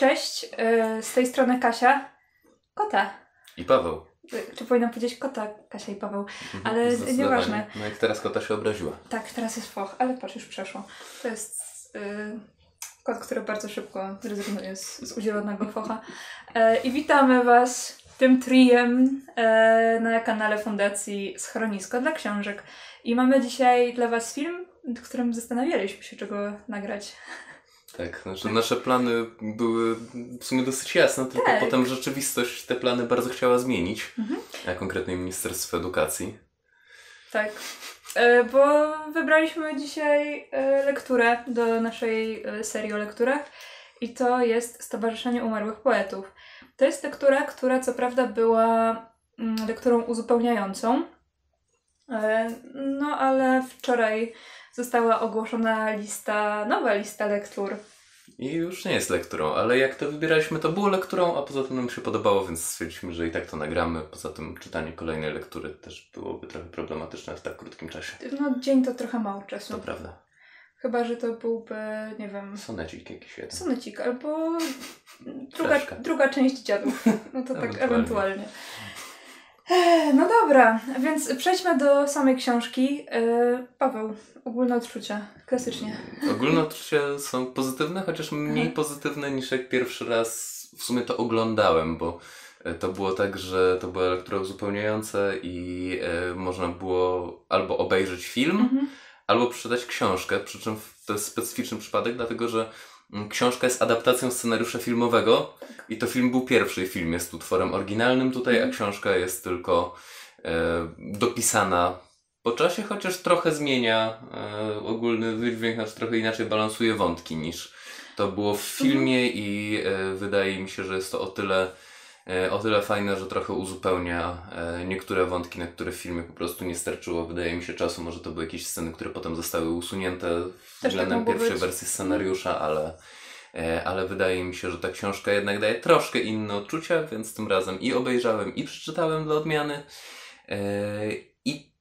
Cześć, y, z tej strony Kasia. Kota. I Paweł. Czy powinnam powiedzieć kota, Kasia i Paweł? Mhm, Ale nieważne. No jak teraz kota się obraziła. Tak, teraz jest foch, ale patrz, już przeszło. To jest y, kot, który bardzo szybko zrezygnuje z, z udzielonego focha. E, I witamy Was tym triem e, na kanale Fundacji Schronisko dla Książek. I mamy dzisiaj dla Was film, w którym zastanawialiśmy się, czego nagrać. Tak, znaczy nasze plany były w sumie dosyć jasne, tylko Tak. potem rzeczywistość te plany bardzo chciała zmienić, Mhm. a konkretnie Ministerstwo Edukacji. Tak. E, Bo wybraliśmy dzisiaj e, lekturę do naszej e, serii o lekturach i to jest Stowarzyszenie Umarłych Poetów. To jest lektura, która co prawda była mm, lekturą uzupełniającą, no ale wczoraj została ogłoszona lista, nowa lista lektur. I już nie jest lekturą, ale jak to wybieraliśmy, to było lekturą, a poza tym nam się podobało, więc stwierdziliśmy, że i tak to nagramy. Poza tym czytanie kolejnej lektury też byłoby trochę problematyczne w tak krótkim czasie. No dzień to trochę mało czasu. To prawda. Chyba, że to byłby, nie wiem, Sonecik jakiś jeden. Sonecik albo druga, Czaszka. druga część dziadów. No to tak Ewentualnie. ewentualnie. No dobra, więc przejdźmy do samej książki. E, Paweł, ogólne odczucia, klasycznie. Ogólne odczucia są pozytywne, chociaż mniej pozytywne niż jak pierwszy raz w sumie to oglądałem, bo e, to było tak, że to była lektura uzupełniająca i e, można było albo obejrzeć film, Mhm. albo przeczytać książkę, przy czym to jest specyficzny przypadek, dlatego że książka jest adaptacją scenariusza filmowego i to film był pierwszy, film jest utworem oryginalnym tutaj, a Mhm. książka jest tylko e, dopisana. Po czasie, chociaż trochę zmienia e, ogólny wydźwięk, znaczy trochę inaczej balansuje wątki niż to było w filmie i e, wydaje mi się, że jest to o tyle o tyle fajne, że trochę uzupełnia e, niektóre wątki, na które w filmie po prostu nie starczyło, wydaje mi się, czasu. Może to były jakieś sceny, które potem zostały usunięte tak względem pierwszej być. wersji scenariusza, ale, e, ale wydaje mi się, że ta książka jednak daje troszkę inne odczucia, więc tym razem i obejrzałem, i przeczytałem dla odmiany.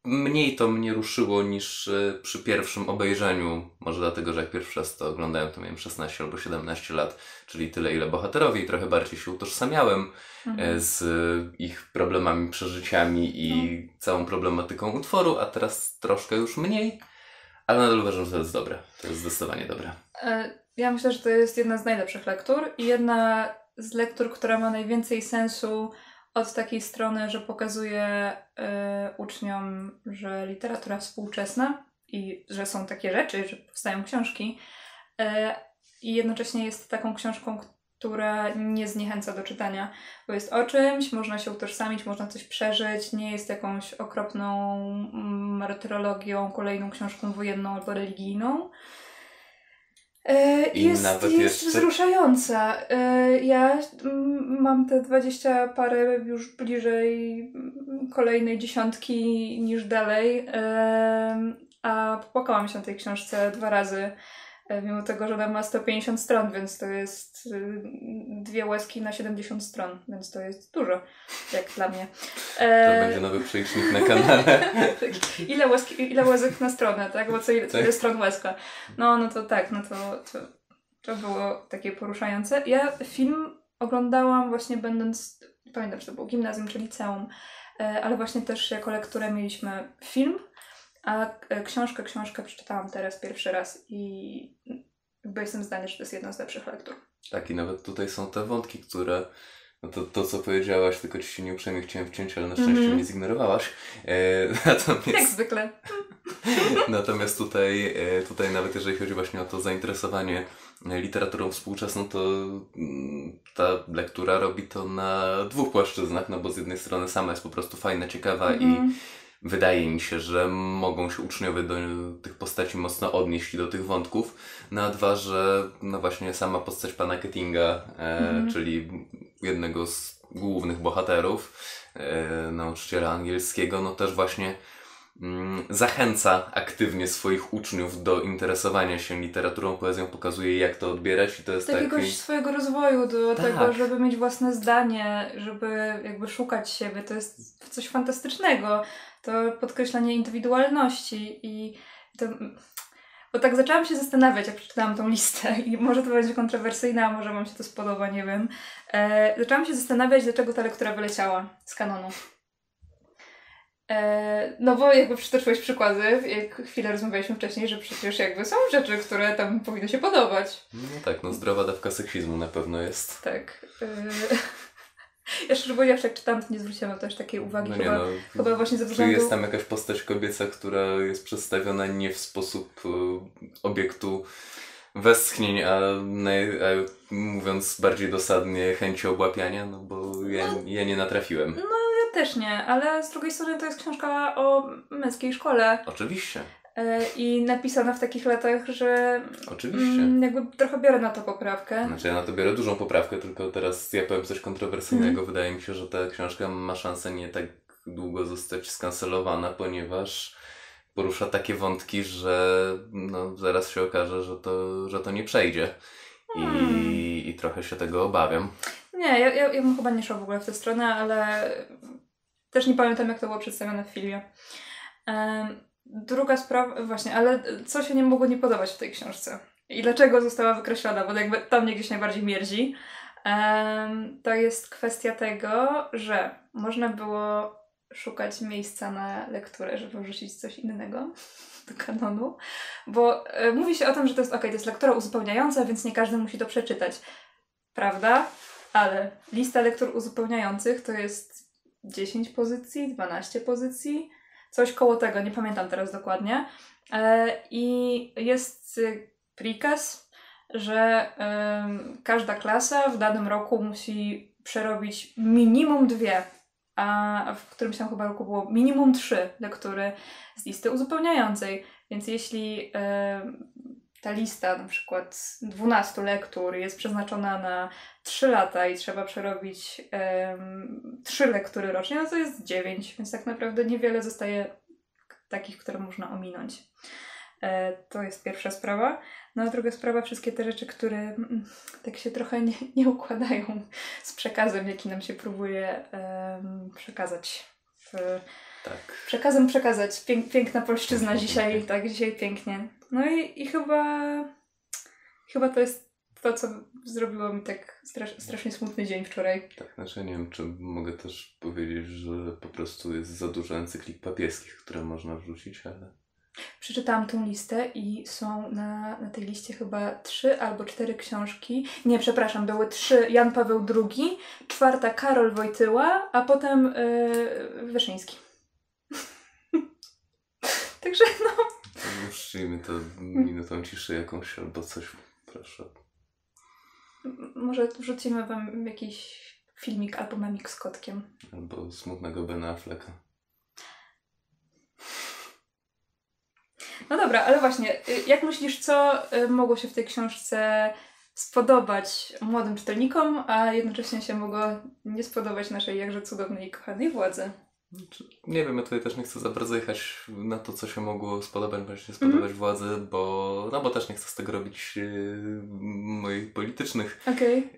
Mniej to mnie ruszyło niż e, przy pierwszym obejrzeniu. Może dlatego, że jak pierwszy raz to oglądałem, to miałem 16 albo 17 lat, czyli tyle, ile bohaterowie, i trochę bardziej się utożsamiałem Mhm. e, z e, ich problemami, przeżyciami i całą problematyką utworu, a teraz troszkę już mniej. Ale nadal uważam, że to jest dobre. To jest zdecydowanie dobre. E, Ja myślę, że to jest jedna z najlepszych lektur i jedna z lektur, która ma najwięcej sensu od takiej strony, że pokazuje e, uczniom, że literatura współczesna i że są takie rzeczy, że powstają książki e, i jednocześnie jest taką książką, która nie zniechęca do czytania, bo jest o czymś, można się utożsamić, można coś przeżyć, nie jest jakąś okropną mm, martyrologią, kolejną książką wojenną albo religijną. E, I jest, nawet jest jeszcze- wzruszająca. E, ja mm, mam te dwadzieścia parę już bliżej mm, kolejnej dziesiątki niż dalej, e, a popłakałam się na tej książce dwa razy, mimo tego, że ona ma 150 stron, więc to jest y, dwie łezki na 70 stron, więc to jest dużo, jak dla mnie. To E, będzie nowy przelicznik na kanale. tak. ile, łezki, ile łezek na stronę, tak? Bo co ile, Tak. ile stron łezka. No, no to tak, no to, to, to było takie poruszające. Ja film oglądałam właśnie będąc, pamiętam, czy to było gimnazjum czy liceum, e, ale właśnie też jako lekturę mieliśmy film, a e, książkę, książkę przeczytałam teraz pierwszy raz i jakby jestem zdania, że to jest jedna z lepszych lektur. Tak, i nawet tutaj są te wątki, które. No to, to, co powiedziałaś, tylko ci się nieuprzejmie chciałem wciąć, ale na szczęście Mhm. mnie zignorowałaś. E, Jak natomiast, zwykle. natomiast tutaj, e, tutaj, nawet jeżeli chodzi właśnie o to zainteresowanie e, literaturą współczesną, to mm, ta lektura robi to na dwóch płaszczyznach, no bo z jednej strony sama jest po prostu fajna, ciekawa i Mhm. Wydaje mi się, że mogą się uczniowie do tych postaci mocno odnieść i do tych wątków. No a dwa, że no właśnie sama postać pana Kettinga, e, Mhm. czyli jednego z głównych bohaterów, e, nauczyciela angielskiego, no też właśnie mm, zachęca aktywnie swoich uczniów do interesowania się literaturą, poezją, pokazuje jak to odbierać i to jest do jakiegoś taki... swojego rozwoju, do Tak. tego, żeby mieć własne zdanie, żeby jakby szukać siebie. To jest coś fantastycznego. To podkreślanie indywidualności i to Bo tak zaczęłam się zastanawiać, jak przeczytałam tą listę i może to będzie kontrowersyjne, a może Wam się to spodoba, nie wiem. E, zaczęłam się zastanawiać, dlaczego ta lektura wyleciała z kanonu. E, no bo jakby przytoczyłeś przykłady, jak chwilę rozmawialiśmy wcześniej, że przecież jakby są rzeczy, które tam powinny się podobać. No tak, no zdrowa dawka seksizmu na pewno jest. Tak. E, ja szczerze mówiąc, jak czytałam, to nie zwróciłam też takiej uwagi. No chyba, no, chyba właśnie ze względu... jest tam jakaś postać kobieca, która jest przedstawiona nie w sposób y, obiektu westchnień, a, naj, a mówiąc bardziej dosadnie chęci obłapiania, no bo ja, ja nie natrafiłem. No ja też nie, ale z drugiej strony to jest książka o męskiej szkole Oczywiście, e, i napisana w takich latach, że oczywiście. mm, jakby trochę biorę na to poprawkę. Znaczy ja na to biorę dużą poprawkę, tylko teraz ja powiem coś kontrowersyjnego. Mhm. Wydaje mi się, że ta książka ma szansę nie tak długo zostać skancelowana, ponieważ porusza takie wątki, że no, zaraz się okaże, że to, że to nie przejdzie. I, Hmm. I trochę się tego obawiam. Nie, ja, ja, ja bym chyba nie szła w ogóle w tę stronę, ale też nie pamiętam, jak to było przedstawione w filmie. Druga sprawa, właśnie, ale co się nie mogło nie podobać w tej książce? I dlaczego została wykreślona? Bo jakby tam mnie gdzieś najbardziej mierdzi. To jest kwestia tego, że można było szukać miejsca na lekturę, żeby wrzucić coś innego do kanonu, bo e, mówi się o tym, że to jest ok, to jest lektura uzupełniająca, więc nie każdy musi to przeczytać. Prawda? Ale lista lektur uzupełniających to jest 10 pozycji, 12 pozycji, coś koło tego, nie pamiętam teraz dokładnie. E, I jest y, prikaz, że każda klasa w danym roku musi przerobić minimum dwie, a w którymś tam chyba roku było minimum trzy lektury z listy uzupełniającej. Więc jeśli ta lista na przykład 12 lektur jest przeznaczona na 3 lata i trzeba przerobić em, 3 lektury rocznie, no to jest 9, więc tak naprawdę niewiele zostaje takich, które można ominąć. E, to jest pierwsza sprawa. No a druga sprawa, wszystkie te rzeczy, które mm, tak się trochę nie, nie układają z przekazem, jaki nam się próbuje em, przekazać. W, Tak. przekazem przekazać. Pięk, piękna polszczyzna dzisiaj, tak, dzisiaj pięknie. No i, i chyba, chyba to jest to, co zrobiło mi tak strasz, strasznie smutny dzień wczoraj. Tak, znaczy nie wiem, czy mogę też powiedzieć, że po prostu jest za dużo encyklik papieskich, które można wrzucić, ale Przeczytałam tą listę i są na, na tej liście chyba trzy albo cztery książki. Nie, przepraszam, były trzy Jan Paweł II, czwarta Karol Wojtyła, a potem yy, Wyszyński. Także no, uczcijmy to minutą ciszy jakąś albo coś, proszę. może wrzucimy wam jakiś filmik albo memik z kotkiem. Albo smutnego Bena Afflecka. No dobra, ale właśnie, y, jak myślisz, co y, mogło się w tej książce spodobać młodym czytelnikom, a jednocześnie się mogło nie spodobać naszej jakże cudownej i kochanej władzy? Znaczy, Nie wiem, ja tutaj też nie chcę za bardzo jechać na to, co się mogło spodobać, bądź nie spodobać władzy, bo, no bo też nie chcę z tego robić yy, moich politycznych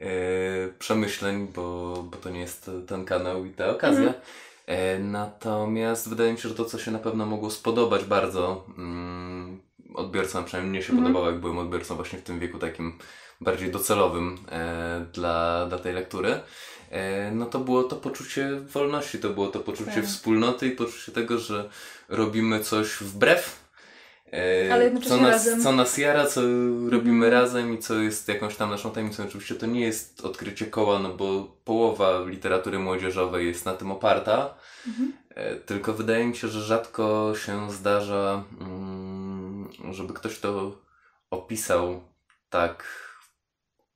e, przemyśleń, bo, bo to nie jest ten kanał i ta okazja. E, natomiast wydaje mi się, że to, co się na pewno mogło spodobać bardzo mm, odbiorcom, przynajmniej mnie się Mhm. podobało, jak byłem odbiorcą właśnie w tym wieku takim bardziej docelowym e, dla, dla tej lektury, no to było to poczucie wolności, to było to poczucie Tak. wspólnoty i poczucie tego, że robimy coś wbrew. e, Ale co nas, razem. co nas jara, co robimy Mhm. razem i co jest jakąś tam naszą tajemnicą. Oczywiście to nie jest odkrycie koła, no bo połowa literatury młodzieżowej jest na tym oparta. Mhm. E, Tylko wydaje mi się, że rzadko się zdarza, mm, żeby ktoś to opisał tak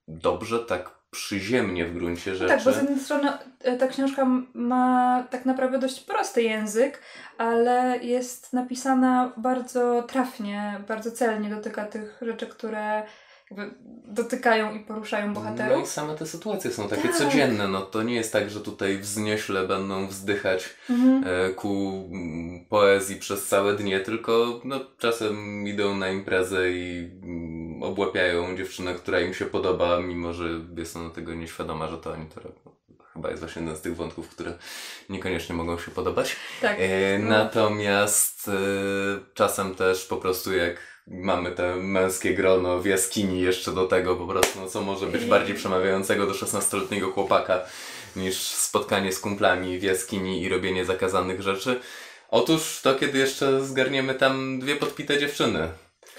dobrze, tak przyziemnie w gruncie No rzeczy. tak, bo z jednej strony e, ta książka ma tak naprawdę dość prosty język, ale jest napisana bardzo trafnie, bardzo celnie dotyka tych rzeczy, które jakby dotykają i poruszają No i bohaterów. same te sytuacje są takie Tak. codzienne. No to nie jest tak, że tutaj wznieśle będą wzdychać Mhm. e, ku mm, poezji przez całe dnie, tylko no, czasem idą na imprezę i mm, obłapiają dziewczynę, która im się podoba, mimo że jest ona tego nieświadoma, że to oni to robią. Chyba jest właśnie jeden z tych wątków, które niekoniecznie mogą się podobać. Tak. E, No. natomiast e, czasem też po prostu jak mamy te męskie grono w jaskini jeszcze do tego po prostu, no co może być bardziej przemawiającego do 16-letniego chłopaka niż spotkanie z kumplami w jaskini i robienie zakazanych rzeczy. Otóż to, kiedy jeszcze zgarniemy tam dwie podpite dziewczyny,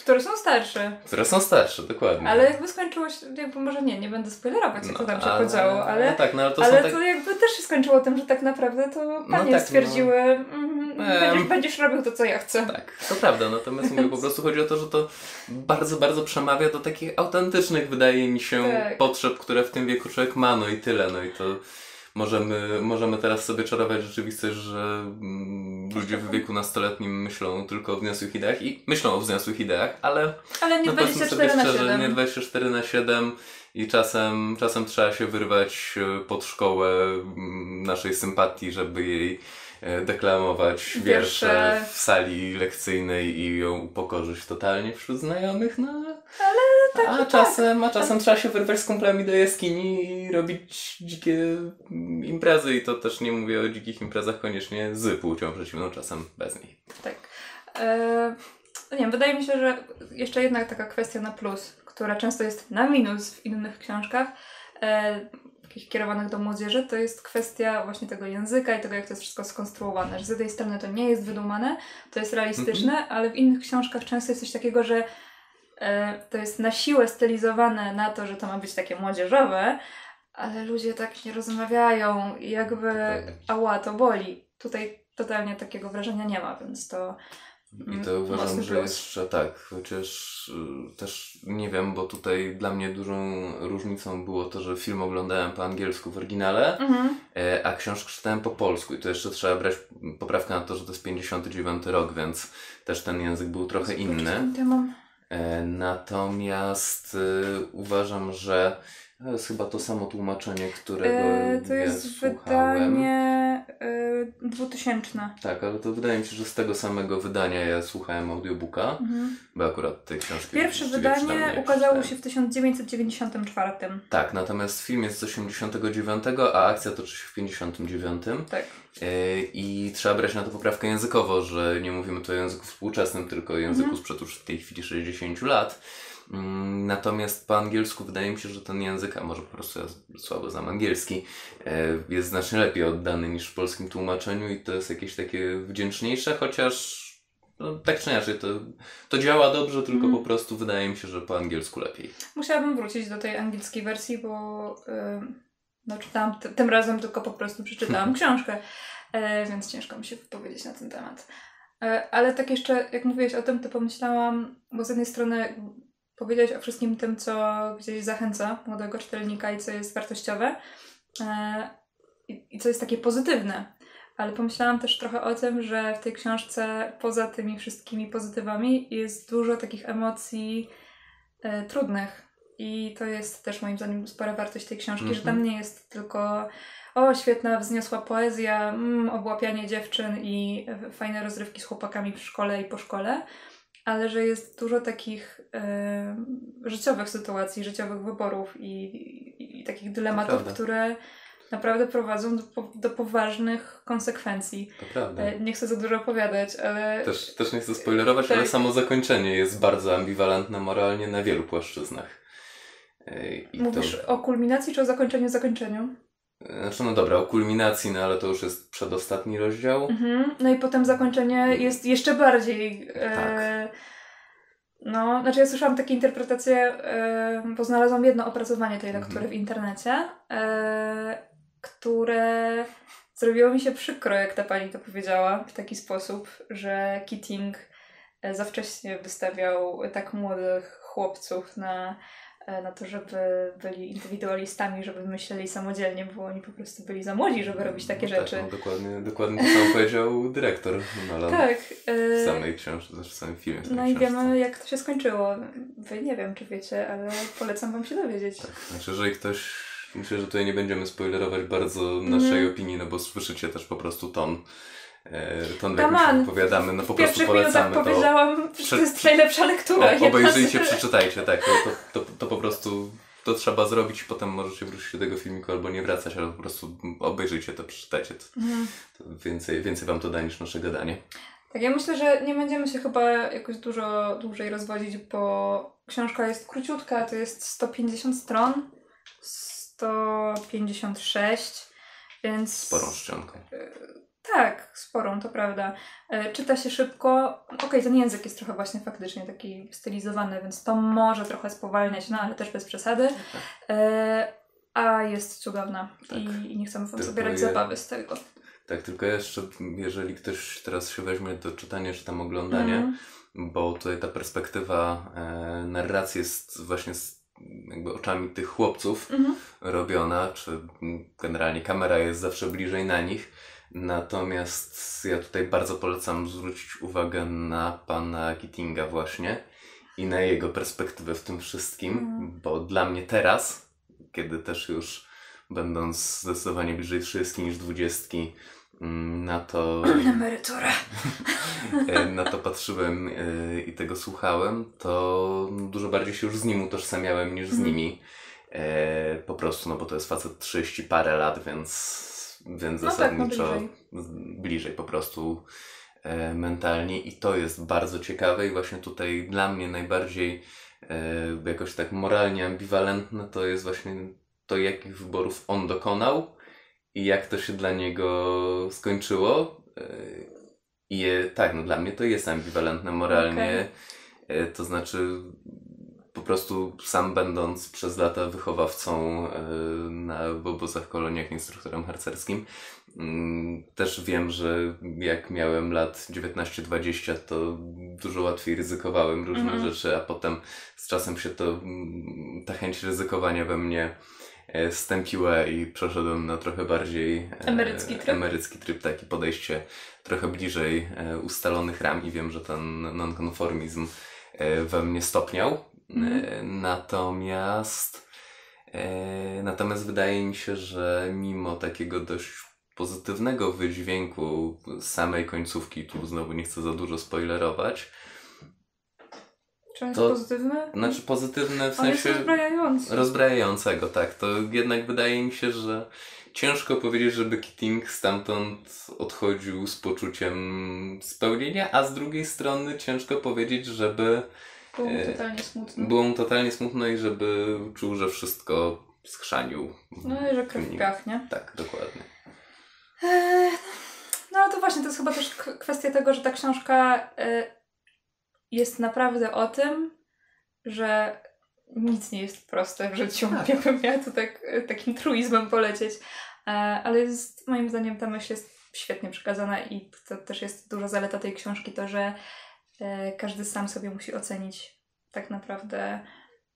Które są starsze. które są starsze, dokładnie. Ale jakby skończyło się, jakby może nie, nie będę spoilerować, jak to tam się podziało, ale, No tak, no ale to ale tak... to jakby też się skończyło tym, że tak naprawdę to panie tak, stwierdziły, mm, będziesz, będziesz robił to, co ja chcę. Tak, to prawda, natomiast mówię, po prostu chodzi o to, że to bardzo, bardzo przemawia do takich autentycznych, wydaje mi się, Tak. potrzeb, które w tym wieku człowiek ma, no i tyle, no i to możemy, możemy teraz sobie czarować rzeczywistość, że mm, ludzie w wieku nastoletnim myślą tylko o wzniosłych ideach i myślą o wzniosłych ideach, ale Ale nie no powiedzmy 24 sobie na szczerze, 7. nie 24 na 7 i czasem, czasem trzeba się wyrwać e, pod szkołę mm, naszej sympatii, żeby jej deklamować wiersze w sali lekcyjnej i ją upokorzyć totalnie wśród znajomych, no tak, a czasem, a czasem trzeba się wyrwać z kumplami do jaskini i robić dzikie imprezy i to też nie mówię o dzikich imprezach koniecznie z płcią przeciwną, czasem bez niej. Tak. E, nie wiem, wydaje mi się, że jeszcze jedna taka kwestia na plus, która często jest na minus w innych książkach, e, takich kierowanych do młodzieży, to jest kwestia właśnie tego języka i tego, jak to jest wszystko skonstruowane. Że z jednej strony to nie jest wydumane, to jest realistyczne, ale w innych książkach często jest coś takiego, że e, to jest na siłę stylizowane na to, że to ma być takie młodzieżowe, ale ludzie tak nie rozmawiają i jakby ała, to boli. Tutaj totalnie takiego wrażenia nie ma, więc to I to Mm, uważam, mocny że jeszcze tak, chociaż y, też nie wiem, bo tutaj dla mnie dużą różnicą było to, że film oglądałem po angielsku w oryginale, Mhm. e, a książkę czytałem po polsku i to jeszcze trzeba brać poprawkę na to, że to jest 59 rok, więc też ten język był trochę inny. E, Natomiast y, uważam, że to jest chyba to samo tłumaczenie, którego E, to ja jest słuchałem. wydanie e, 2000. Tak, ale to wydaje mi się, że z tego samego wydania ja słuchałem audiobooka, Mhm. bo akurat tej książki Pierwsze wydanie nie ukazało się w 1994. Tak, natomiast film jest z 89, a akcja toczy się w 59. Tak. E, I trzeba brać na to poprawkę językowo, że nie mówimy tu o języku współczesnym, tylko o języku Mhm. sprzed już w tej chwili 60 lat. Mm, Natomiast po angielsku wydaje mi się, że ten język, a może po prostu ja słabo znam angielski, e, jest znacznie lepiej oddany niż w polskim tłumaczeniu i to jest jakieś takie wdzięczniejsze, chociaż no, tak czy inaczej to, to działa dobrze, tylko Mhm. po prostu wydaje mi się, że po angielsku lepiej. Musiałabym wrócić do tej angielskiej wersji, bo e, no, czytałam tym razem tylko po prostu przeczytałam książkę, e, więc ciężko mi się wypowiedzieć na ten temat. Ale tak jeszcze, jak mówiłeś o tym, to pomyślałam, bo z jednej strony powiedziałeś o wszystkim tym, co gdzieś zachęca młodego czytelnika i co jest wartościowe e, i, co jest takie pozytywne. Ale pomyślałam też trochę o tym, że w tej książce poza tymi wszystkimi pozytywami jest dużo takich emocji e, trudnych. I to jest też moim zdaniem spora wartość tej książki, że tam nie jest tylko o, świetna, wzniosła poezja, mm, obłapianie dziewczyn i e, fajne rozrywki z chłopakami w szkole i po szkole, ale że jest dużo takich e, życiowych sytuacji, życiowych wyborów i, i, i takich dylematów, które naprawdę prowadzą do, do poważnych konsekwencji. E, nie chcę za dużo opowiadać, ale Też, też nie chcę spoilerować, Tak. ale samo zakończenie jest bardzo ambiwalentne moralnie na wielu płaszczyznach. E, mówisz to, o kulminacji czy o zakończeniu zakończeniu? Znaczy, no dobra, o kulminacji, no ale to już jest przedostatni rozdział. Mhm. No i potem zakończenie jest jeszcze bardziej. E, Tak. no, znaczy ja słyszałam takie interpretacje, e, bo znalazłam jedno opracowanie tej lektury Mhm. w internecie, e, które zrobiło mi się przykro, jak ta pani to powiedziała, w taki sposób, że Keating e, za wcześnie wystawiał tak młodych chłopców na, na to, żeby byli indywidualistami, żeby myśleli samodzielnie, bo oni po prostu byli za młodzi, żeby robić takie No rzeczy. Tak, no, dokładnie, dokładnie to samo powiedział dyrektor Nolan Tak. w e, samej książce, znaczy w samym filmie. W No i książce. wiemy, jak to się skończyło. Wy nie wiem, czy wiecie, ale polecam Wam się dowiedzieć. Tak, znaczy, jeżeli ktoś, myślę, że tutaj nie będziemy spoilerować bardzo naszej Mhm. opinii, no bo słyszycie też po prostu ton, e, ton w jakim się wypowiadamy, no po w prostu polecamy to. powiedziałam, że to jest najlepsza lektura. O, jedna obejrzyjcie, przeczytajcie, tak, to, to, to, to po prostu to trzeba zrobić, potem możecie wrócić do tego filmiku albo nie wracać, ale po prostu obejrzyjcie to, przeczytajcie to, Mhm. to więcej, więcej wam to da niż nasze gadanie. Tak, ja myślę, że nie będziemy się chyba jakoś dużo dłużej rozwodzić, bo książka jest króciutka, to jest 150 stron, 156, więc... Sporą czcionką. Tak, sporą, to prawda. E, czyta się szybko. Okej, okay, ten język jest trochę właśnie faktycznie taki stylizowany, więc to może trochę spowalniać, no ale też bez przesady. E, a jest cudowna tak. i, i nie chcemy wam zabierać je... zabawy z tego. Tak, tylko jeszcze, jeżeli ktoś teraz się weźmie do czytania czy tam oglądania, mm. bo tutaj ta perspektywa e, narracji jest właśnie z jakby oczami tych chłopców mm -hmm. robiona, czy generalnie kamera jest zawsze bliżej na nich. Natomiast ja tutaj bardzo polecam zwrócić uwagę na pana Keatinga właśnie i na jego perspektywę w tym wszystkim, mm. bo dla mnie teraz, kiedy też już będąc zdecydowanie bliżej 30 niż 20, mm, na to. Emerytura. E, na to patrzyłem e, i tego słuchałem, to dużo bardziej się już z nim utożsamiałem niż z mhm. nimi. E, po prostu, no bo to jest facet 30 parę lat, więc więc no zasadniczo tak, no bliżej. bliżej. po prostu e, mentalnie i to jest bardzo ciekawe i właśnie tutaj dla mnie najbardziej e, jakoś tak moralnie ambiwalentne to jest właśnie to, jakich wyborów on dokonał i jak to się dla niego skończyło. E, I tak, no dla mnie to jest ambiwalentne moralnie. Okay. E, to znaczy, prostu sam będąc przez lata wychowawcą e, na obozach, koloniach, instruktorem harcerskim, mm, też wiem, że jak miałem lat 19-20, to dużo łatwiej ryzykowałem różne mhm. rzeczy, a potem z czasem się to, mm, ta chęć ryzykowania we mnie e, stępiła i przeszedłem na trochę bardziej e, emerycki tryb, emerycki tryb takie podejście trochę bliżej ustalonych ram i wiem, że ten nonkonformizm we mnie stopniał Mhm. Natomiast e, natomiast wydaje mi się, że mimo takiego dość pozytywnego wydźwięku samej końcówki, tu znowu nie chcę za dużo spoilerować. Czy on jest to, pozytywny? Znaczy pozytywny w sensie rozbrajający. rozbrajającego, tak. To jednak wydaje mi się, że ciężko powiedzieć, żeby Keating stamtąd odchodził z poczuciem spełnienia, a z drugiej strony ciężko powiedzieć, żeby było mu e, totalnie smutno. Było mu totalnie smutno i żeby czuł, że wszystko schrzanił. No i że krew w nie? Tak, dokładnie. E, no ale to właśnie, to jest chyba też kwestia tego, że ta książka e, jest naprawdę o tym, że nic nie jest proste w życiu. Tak. Jakbym miała tu tak, takim truizmem polecieć. Ale jest, moim zdaniem ta myśl jest świetnie przekazana i to też jest duża zaleta tej książki, to że każdy sam sobie musi ocenić tak naprawdę,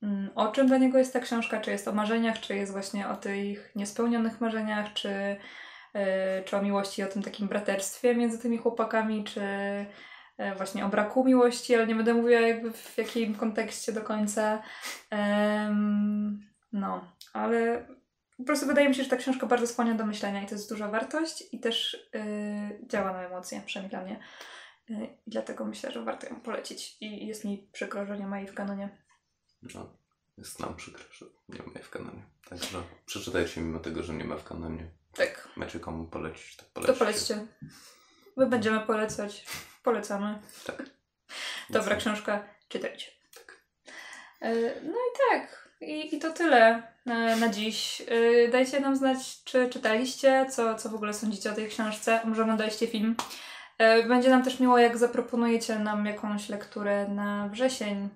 mm, o czym dla niego jest ta książka, czy jest o marzeniach, czy jest właśnie o tych niespełnionych marzeniach, czy, e, czy o miłości, o tym takim braterstwie między tymi chłopakami, czy e, właśnie o braku miłości, ale nie będę mówiła jakby w jakim kontekście do końca. no, ale po prostu wydaje mi się, że ta książka bardzo skłania do myślenia i to jest duża wartość i też yy, działa na emocje, przynajmniej dla mnie. E, I dlatego myślę, że warto ją polecić. I jest mi przykro, że nie ma jej w kanonie. No, jest nam przykro, że nie ma jej w kanonie. Także przeczytajcie mimo tego, że nie ma w kanonie. Tak. Macie komu polecić, to polećcie. To polećcie. My będziemy polecać. Polecamy. Tak. Dobra książka, czytajcie. Tak. E, no i tak. I, I to tyle na, na dziś. E, dajcie nam znać, czy czytaliście, co, co w ogóle sądzicie o tej książce. Może oglądaliście film. E, będzie nam też miło, jak zaproponujecie nam jakąś lekturę na wrzesień.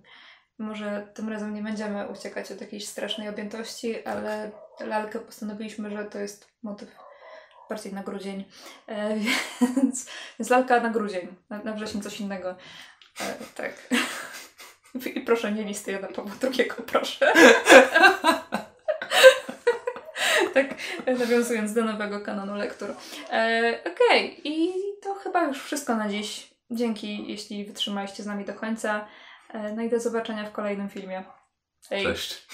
Może tym razem nie będziemy uciekać od jakiejś strasznej objętości, ale lalkę postanowiliśmy, że to jest motyw bardziej na grudzień. E, więc, więc lalka na grudzień, na, na wrzesień coś innego. E, tak. I proszę nie listy jeden po drugiego, proszę. tak nawiązując do nowego kanonu lektur. E, Okej, okay. i to chyba już wszystko na dziś. Dzięki, jeśli wytrzymaliście z nami do końca. E, no i do zobaczenia w kolejnym filmie. Hej. Cześć.